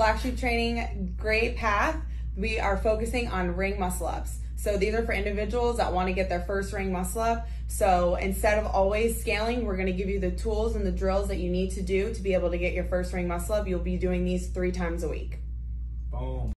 Blacksheep Training, great path. We are focusing on ring muscle ups. So these are for individuals that want to get their first ring muscle up. So instead of always scaling, we're going to give you the tools and the drills that you need to do to be able to get your first ring muscle up. You'll be doing these three times a week. Boom.